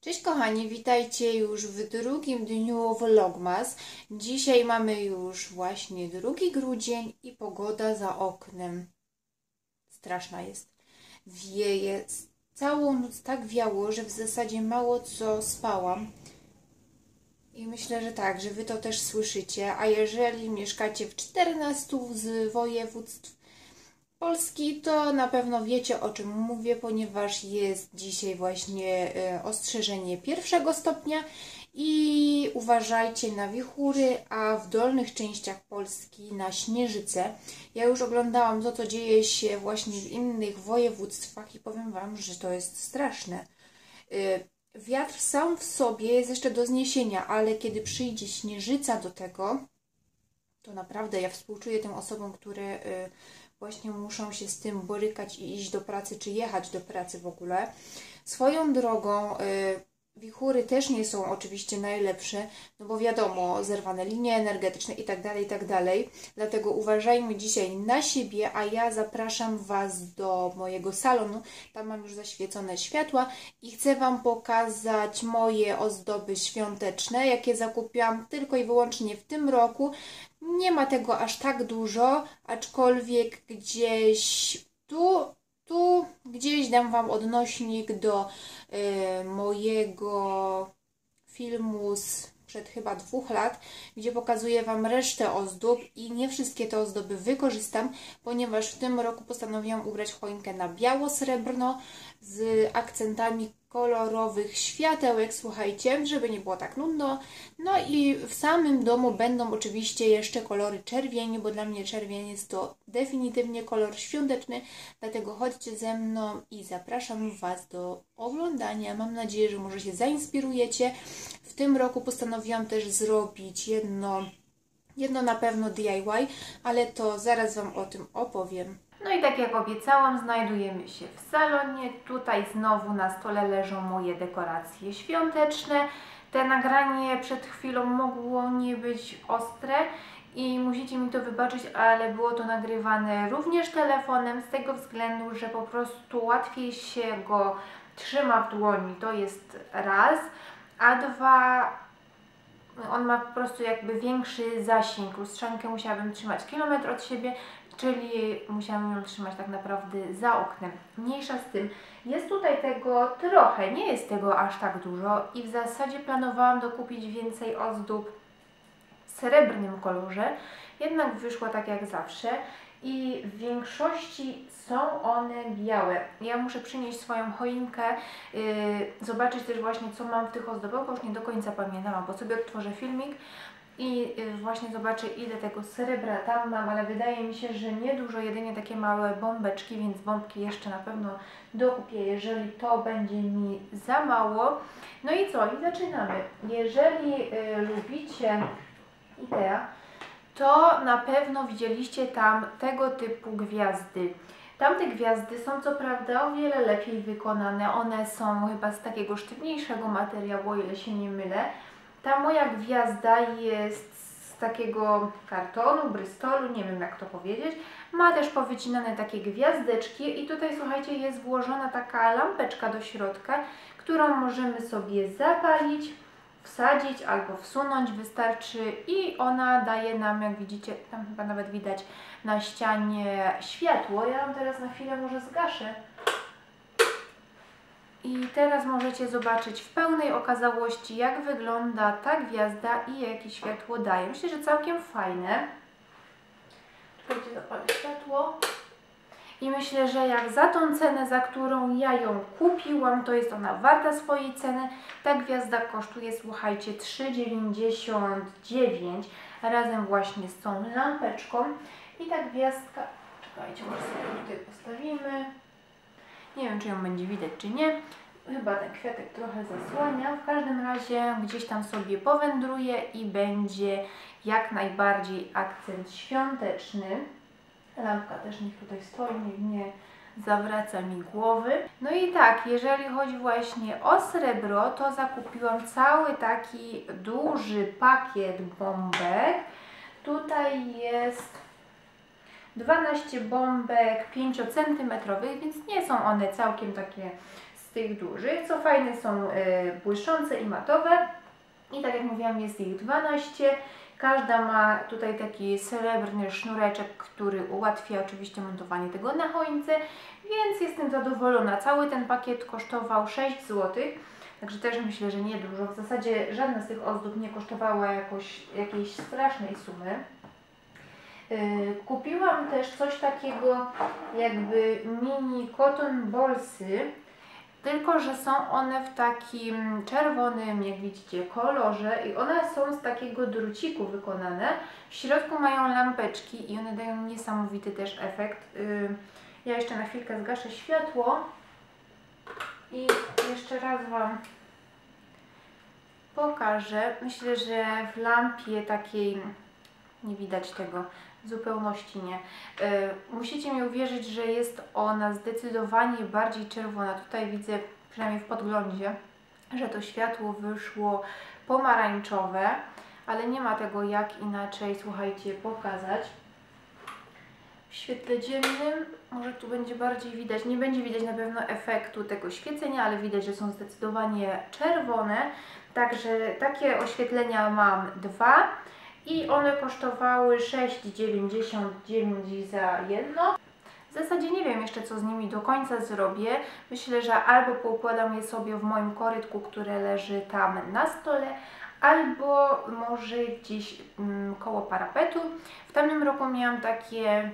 Cześć kochani, witajcie już w drugim dniu Vlogmas. Dzisiaj mamy już właśnie 2 grudzień i pogoda za oknem. Straszna jest. Wieje. Całą noc tak wiało, że w zasadzie mało co spałam. I myślę, że tak, że Wy to też słyszycie. A jeżeli mieszkacie w 14 z województw Polski, to na pewno wiecie o czym mówię, ponieważ jest dzisiaj właśnie e, ostrzeżenie pierwszego stopnia i uważajcie na wichury, a w dolnych częściach Polski na śnieżycę. Ja już oglądałam to, co dzieje się właśnie w innych województwach i powiem Wam, że to jest straszne. E, wiatr sam w sobie jest jeszcze do zniesienia, ale kiedy przyjdzie śnieżyca do tego, to naprawdę ja współczuję tym osobom, które e, właśnie muszą się z tym borykać i iść do pracy, czy jechać do pracy w ogóle. Swoją drogą, y, wichury też nie są oczywiście najlepsze, no bo wiadomo, zerwane linie energetyczne i tak dalej, i tak. Dlatego uważajmy dzisiaj na siebie, a ja zapraszam Was do mojego salonu. Tam mam już zaświecone światła i chcę Wam pokazać moje ozdoby świąteczne, jakie zakupiłam tylko i wyłącznie w tym roku. Nie ma tego aż tak dużo, aczkolwiek gdzieś tu dam Wam odnośnik do y, mojego filmu z przed chyba dwóch lat, gdzie pokazuję Wam resztę ozdób i nie wszystkie te ozdoby wykorzystam, ponieważ w tym roku postanowiłam ubrać choinkę na biało-srebrno z akcentami kolorowych światełek, słuchajcie, żeby nie było tak nudno. No i w samym domu będą oczywiście jeszcze kolory czerwieni, bo dla mnie czerwień jest to definitywnie kolor świąteczny, dlatego chodźcie ze mną i zapraszam Was do oglądania. Mam nadzieję, że może się zainspirujecie. W tym roku postanowiłam też zrobić jedno, jedno na pewno DIY, ale to zaraz Wam o tym opowiem. No i tak jak obiecałam, znajdujemy się w salonie. Tutaj znowu na stole leżą moje dekoracje świąteczne. Te nagranie przed chwilą mogło nie być ostre i musicie mi to wybaczyć, ale było to nagrywane również telefonem z tego względu, że po prostu łatwiej się go trzyma w dłoni, to jest raz, a dwa on ma po prostu jakby większy zasięg. Lustrzankę musiałabym trzymać kilometr od siebie, czyli musiałam ją trzymać tak naprawdę za oknem. Mniejsza z tym, jest tutaj tego trochę, nie jest tego aż tak dużo i w zasadzie planowałam dokupić więcej ozdób w srebrnym kolorze, jednak wyszło tak jak zawsze i w większości są one białe. Ja muszę przynieść swoją choinkę, yy, zobaczyć też właśnie co mam w tych ozdobach, bo już nie do końca pamiętam, bo sobie odtworzę filmik, i y, właśnie zobaczę ile tego srebra tam mam, ale wydaje mi się, że niedużo, jedynie takie małe bombeczki, więc bombki jeszcze na pewno dokupię, jeżeli to będzie mi za mało. No i co? I zaczynamy. Jeżeli y, lubicie Ikea, to na pewno widzieliście tam tego typu gwiazdy. Tamte gwiazdy są co prawda o wiele lepiej wykonane, one są chyba z takiego sztywniejszego materiału, o ile się nie mylę, ta moja gwiazda jest z takiego kartonu, brystolu, nie wiem jak to powiedzieć. Ma też powycinane takie gwiazdeczki i tutaj słuchajcie jest włożona taka lampeczka do środka, którą możemy sobie zapalić, wsadzić albo wsunąć, wystarczy i ona daje nam, jak widzicie, tam chyba nawet widać na ścianie światło. Ja Wam teraz na chwilę może zgaszę. I teraz możecie zobaczyć w pełnej okazałości, jak wygląda ta gwiazda i jakie światło daje. Myślę, że całkiem fajne. Czekajcie, zapalę światło. I myślę, że jak za tą cenę, za którą ja ją kupiłam, to jest ona warta swojej ceny. Ta gwiazda kosztuje, słuchajcie, 3,99 razem właśnie z tą lampeczką. I ta gwiazdka, czekajcie, może sobie tutaj postawimy. Nie wiem, czy ją będzie widać, czy nie. Chyba ten kwiatek trochę zasłania. W każdym razie gdzieś tam sobie powędruje i będzie jak najbardziej akcent świąteczny. Lampka też niech tutaj stoi, niech nie zawraca mi głowy. No i tak, jeżeli chodzi właśnie o srebro, to zakupiłam cały taki duży pakiet bombek. Tutaj jest 12 bombek 5 cm, więc nie są one całkiem takie z tych dużych. Co fajne są y, błyszczące i matowe. I tak jak mówiłam jest ich 12. Każda ma tutaj taki srebrny sznureczek, który ułatwia oczywiście montowanie tego na choince, więc jestem zadowolona. Cały ten pakiet kosztował 6 zł, także też myślę, że nie dużo. W zasadzie żadna z tych ozdób nie kosztowała jakoś, jakiejś strasznej sumy. Yy, kupiłam też coś takiego jakby mini cotton bolsy, tylko że są one w takim czerwonym, jak widzicie, kolorze i one są z takiego druciku wykonane. W środku mają lampeczki i one dają niesamowity też efekt. Yy, ja jeszcze na chwilkę zgaszę światło i jeszcze raz Wam pokażę. Myślę, że w lampie takiej nie widać tego zupełności nie. Yy, musicie mi uwierzyć, że jest ona zdecydowanie bardziej czerwona. Tutaj widzę, przynajmniej w podglądzie, że to światło wyszło pomarańczowe, ale nie ma tego jak inaczej, słuchajcie, pokazać. W świetle dziennym może tu będzie bardziej widać, nie będzie widać na pewno efektu tego świecenia, ale widać, że są zdecydowanie czerwone. Także takie oświetlenia mam dwa i one kosztowały 6,99 za jedno. W zasadzie nie wiem jeszcze co z nimi do końca zrobię. Myślę, że albo poukładam je sobie w moim korytku, które leży tam na stole, albo może gdzieś mm, koło parapetu. W tamtym roku miałam takie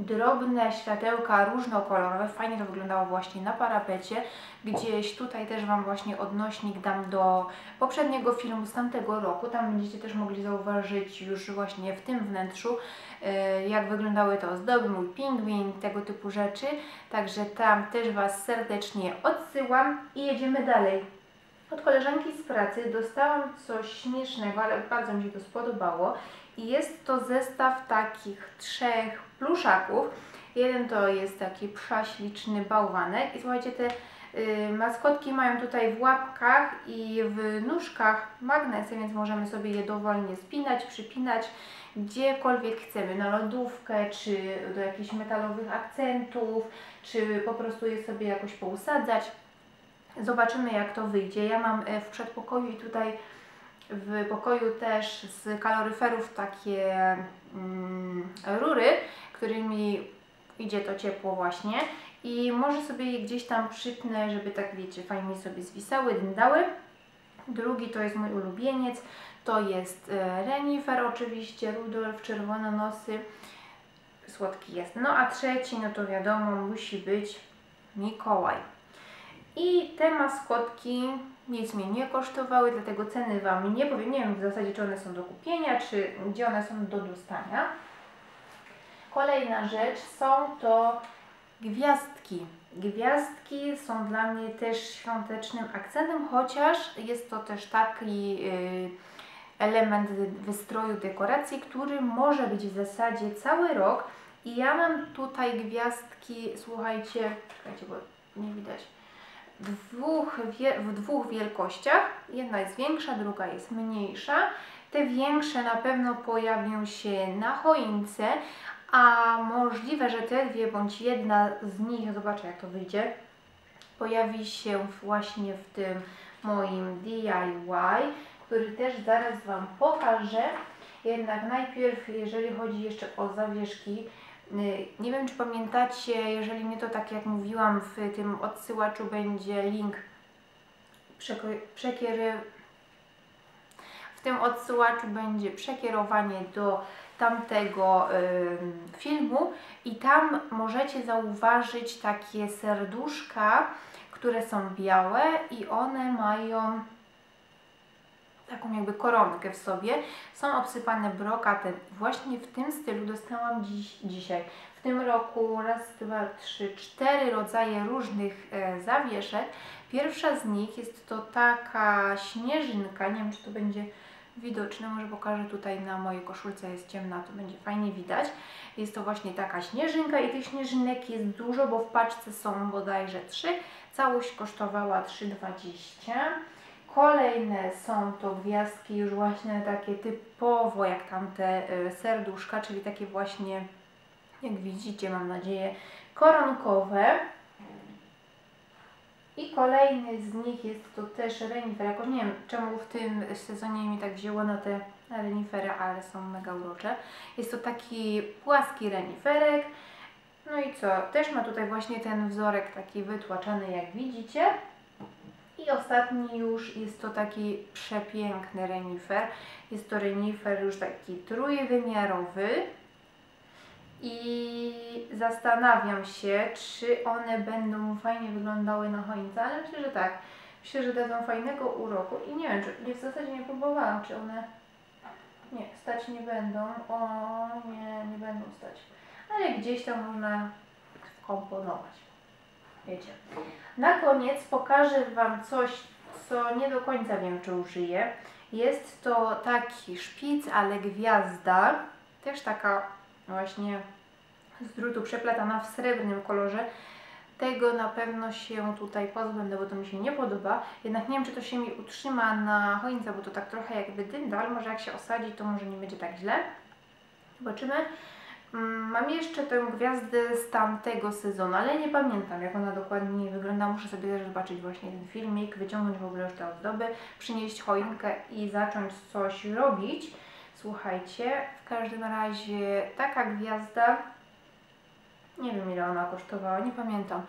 drobne światełka różnokolorowe. Fajnie to wyglądało właśnie na parapecie. Gdzieś tutaj też Wam właśnie odnośnik dam do poprzedniego filmu z tamtego roku. Tam będziecie też mogli zauważyć już właśnie w tym wnętrzu, e, jak wyglądały te ozdoby, mój pingwin, tego typu rzeczy. Także tam też Was serdecznie odsyłam i jedziemy dalej. Od koleżanki z pracy dostałam coś śmiesznego, ale bardzo mi się to spodobało. I jest to zestaw takich trzech pluszaków. Jeden to jest taki przaśliczny bałwanek i słuchajcie, te y, maskotki mają tutaj w łapkach i w nóżkach magnesy, więc możemy sobie je dowolnie spinać, przypinać gdziekolwiek chcemy, na lodówkę, czy do jakichś metalowych akcentów, czy po prostu je sobie jakoś pousadzać. Zobaczymy jak to wyjdzie. Ja mam e, w przedpokoju i tutaj w pokoju też z kaloryferów takie mm, rury, którymi idzie to ciepło właśnie i może sobie je gdzieś tam przypnę, żeby tak wiecie, fajnie sobie zwisały, dyndały. Drugi to jest mój ulubieniec, to jest e, renifer oczywiście, Rudolf, czerwononosy, słodki jest. No a trzeci, no to wiadomo, musi być Mikołaj. I te maskotki nic mnie nie kosztowały, dlatego ceny Wam nie powiem. Nie wiem w zasadzie, czy one są do kupienia, czy gdzie one są do dostania. Kolejna rzecz są to gwiazdki. Gwiazdki są dla mnie też świątecznym akcentem, chociaż jest to też taki yy, element wystroju dekoracji, który może być w zasadzie cały rok. I ja mam tutaj gwiazdki, słuchajcie, czekajcie, bo nie widać dwóch, w dwóch wielkościach. Jedna jest większa, druga jest mniejsza. Te większe na pewno pojawią się na choince, a możliwe, że te dwie bądź jedna z nich, zobaczę jak to wyjdzie, pojawi się właśnie w tym moim DIY, który też zaraz Wam pokażę. Jednak najpierw, jeżeli chodzi jeszcze o zawieszki, nie wiem, czy pamiętacie, jeżeli nie to tak jak mówiłam, w tym odsyłaczu będzie link przekiery... W tym odsyłaczu będzie przekierowanie do tamtego y, filmu i tam możecie zauważyć takie serduszka, które są białe i one mają taką jakby koronkę w sobie. Są obsypane brokatem. Właśnie w tym stylu dostałam dziś, dzisiaj. W tym roku raz, dwa, trzy, cztery rodzaje różnych e, zawieszek. Pierwsza z nich jest to taka śnieżynka. Nie wiem, czy to będzie widoczne. Może pokażę tutaj na mojej koszulce. Jest ciemna, to będzie fajnie widać. Jest to właśnie taka śnieżynka i tych śnieżynek jest dużo, bo w paczce są bodajże trzy. Całość kosztowała 3,20 Kolejne są to gwiazdki już właśnie takie typowo jak tamte y, serduszka, czyli takie właśnie, jak widzicie mam nadzieję, koronkowe. I kolejny z nich jest to też renifer. Jakoś nie wiem czemu w tym sezonie mi tak wzięło na te renifery, ale są mega urocze. Jest to taki płaski reniferek. No i co? Też ma tutaj właśnie ten wzorek taki wytłaczany jak widzicie. I ostatni już jest to taki przepiękny renifer. Jest to renifer już taki trójwymiarowy. I zastanawiam się, czy one będą fajnie wyglądały na choince, ale myślę, że tak. Myślę, że dadzą fajnego uroku i nie wiem, czy w zasadzie nie próbowałam, czy one nie, stać nie będą. O nie, nie będą stać. Ale gdzieś tam można wkomponować. Wiecie. Na koniec pokażę Wam coś, co nie do końca wiem, czy użyję. Jest to taki szpic, ale gwiazda. Też taka właśnie z drutu przeplatana w srebrnym kolorze. Tego na pewno się tutaj pozbędę, bo to mi się nie podoba. Jednak nie wiem, czy to się mi utrzyma na choince, bo to tak trochę jakby dyndal. Może jak się osadzi, to może nie będzie tak źle. Zobaczymy. Mm, mam jeszcze tę gwiazdę z tamtego sezonu, ale nie pamiętam jak ona dokładnie wygląda. Muszę sobie też zobaczyć właśnie ten filmik, wyciągnąć w ogóle już te ozdoby, przynieść choinkę i zacząć coś robić. Słuchajcie, w każdym razie taka gwiazda, nie wiem ile ona kosztowała, nie pamiętam.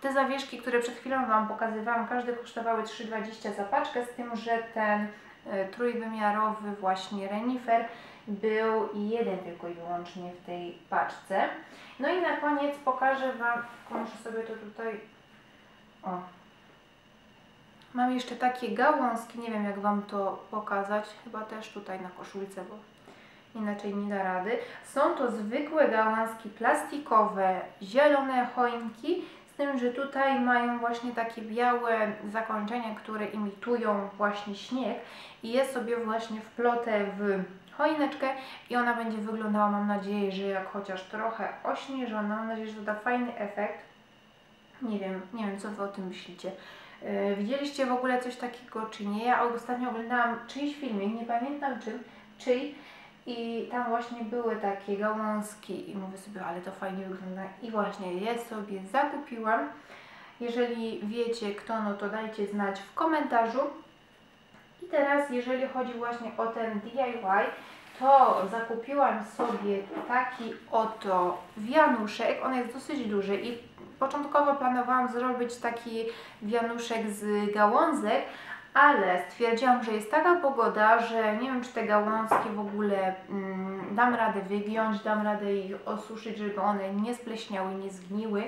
Te zawieszki, które przed chwilą Wam pokazywałam, każde kosztowały 3,20 za paczkę, z tym, że ten y, trójwymiarowy właśnie renifer był jeden tylko i wyłącznie w tej paczce. No i na koniec pokażę Wam, muszę sobie to tutaj, o, mam jeszcze takie gałązki, nie wiem jak Wam to pokazać, chyba też tutaj na koszulce, bo inaczej nie da rady. Są to zwykłe gałązki plastikowe, zielone choinki, z tym, że tutaj mają właśnie takie białe zakończenia, które imitują właśnie śnieg i je sobie właśnie wplotę w choineczkę i ona będzie wyglądała, mam nadzieję, że jak chociaż trochę ośnieżona, mam nadzieję, że to da fajny efekt. Nie wiem, nie wiem co Wy o tym myślicie. Yy, widzieliście w ogóle coś takiego czy nie? Ja ostatnio oglądałam czyjś filmik, nie pamiętam czym, czyj i tam właśnie były takie gałązki i mówię sobie, ale to fajnie wygląda i właśnie je sobie zakupiłam. Jeżeli wiecie kto, no to dajcie znać w komentarzu. I teraz jeżeli chodzi właśnie o ten DIY, to zakupiłam sobie taki oto wianuszek. On jest dosyć duży i początkowo planowałam zrobić taki wianuszek z gałązek, ale stwierdziłam, że jest taka pogoda, że nie wiem, czy te gałązki w ogóle mm, dam radę wygiąć, dam radę ich osuszyć, żeby one nie spleśniały, nie zgniły,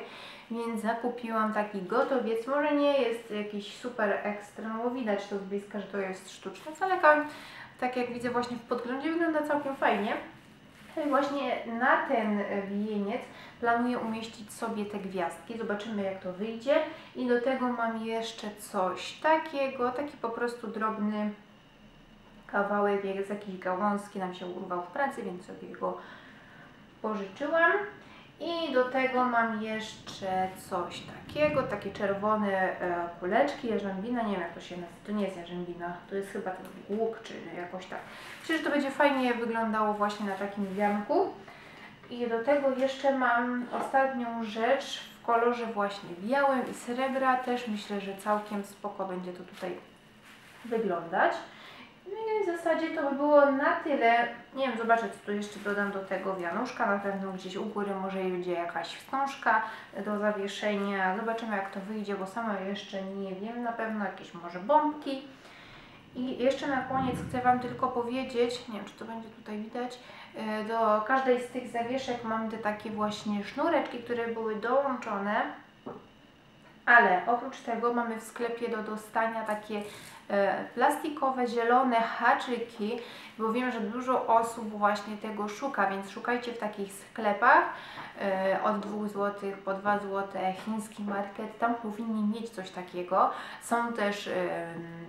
więc zakupiłam taki gotowiec. Może nie jest jakiś super ekstra, no bo widać to z bliska, że to jest sztuczne, ale tak jak widzę właśnie w podglądzie wygląda całkiem fajnie. I właśnie na ten wieniec planuję umieścić sobie te gwiazdki. Zobaczymy jak to wyjdzie. I do tego mam jeszcze coś takiego, taki po prostu drobny kawałek jak z jakiejś gałązki nam się urwał w pracy, więc sobie go pożyczyłam. I do tego mam jeszcze coś takiego, takie czerwone e, kuleczki, jarzębina, nie wiem jak to się nazywa, to nie jest jarzębina, to jest chyba ten łuk, czy jakoś tak. Myślę, że to będzie fajnie wyglądało właśnie na takim wianku. I do tego jeszcze mam ostatnią rzecz w kolorze właśnie białym i srebra, też myślę, że całkiem spoko będzie to tutaj wyglądać. No i w zasadzie to by było na tyle. Nie wiem, zobaczę co tu jeszcze dodam do tego wianuszka. Na pewno gdzieś u góry może będzie jakaś wstążka do zawieszenia. Zobaczymy jak to wyjdzie, bo sama jeszcze nie wiem. Na pewno jakieś może bombki. I jeszcze na koniec chcę Wam tylko powiedzieć, nie wiem czy to będzie tutaj widać, e, do każdej z tych zawieszek mam te takie właśnie sznureczki, które były dołączone. Ale oprócz tego mamy w sklepie do dostania takie plastikowe, zielone haczyki, bo wiem, że dużo osób właśnie tego szuka, więc szukajcie w takich sklepach e, od 2 zł po 2 zł, chiński market, tam powinni mieć coś takiego. Są też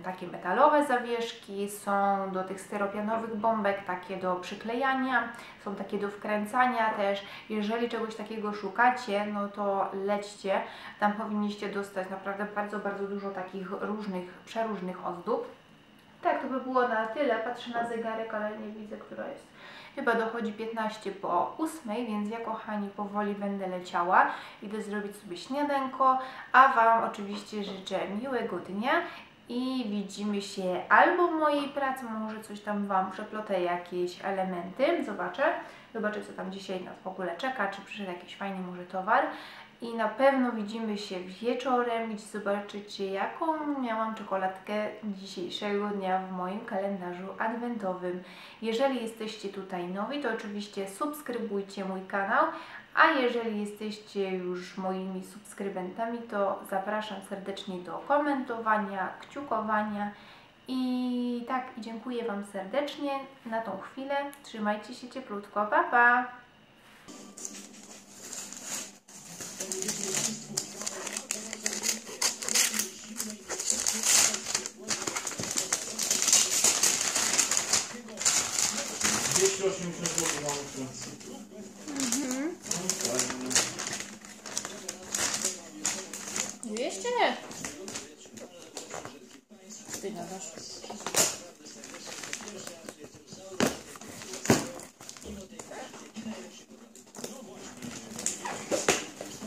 takie metalowe zawieszki, są do tych styropianowych bombek takie do przyklejania, są takie do wkręcania też. Jeżeli czegoś takiego szukacie, no to lećcie, tam powinniście dostać naprawdę bardzo, bardzo dużo takich różnych, przeróżnych ozdób. Tak, to by było na tyle. Patrzę na zegarek, ale nie widzę, która jest. Chyba dochodzi 15 po 8, więc ja kochani powoli będę leciała. Idę zrobić sobie śniadanko, a Wam oczywiście życzę miłego dnia i widzimy się albo w mojej pracy, może coś tam Wam przeplotę jakieś elementy, zobaczę. Zobaczę, co tam dzisiaj nas w ogóle czeka, czy przyszedł jakiś fajny może towar. I na pewno widzimy się wieczorem, gdzie zobaczycie, jaką miałam czekoladkę dzisiejszego dnia w moim kalendarzu adwentowym. Jeżeli jesteście tutaj nowi, to oczywiście subskrybujcie mój kanał, a jeżeli jesteście już moimi subskrybentami, to zapraszam serdecznie do komentowania, kciukowania. I tak, dziękuję Wam serdecznie na tą chwilę. Trzymajcie się cieplutko. Pa, pa! Ty gadasz.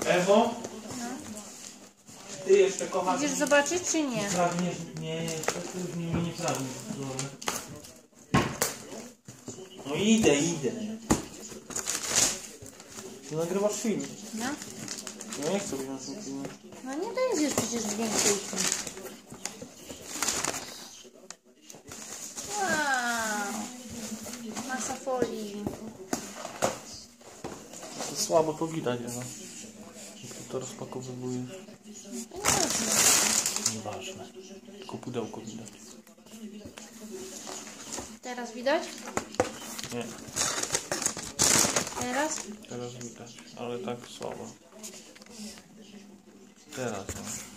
Ewo? Ty jeszcze kochasz... Idziesz zobaczyć czy nie? Pragniesz... Nie, jeszcze ty już nie, nie pragniesz. Dobra. No idę, idę. Ty nagrywasz film. No. Ja nie chcę być na tym filmie. No nie będziesz przecież więcej. Wow. Słabo to widać, no. Jak to rozpakowujesz. Nieważne. Tylko pudełko widać. Teraz widać? Nie, Teraz? teraz widać, ale tak słabo. Teraz no.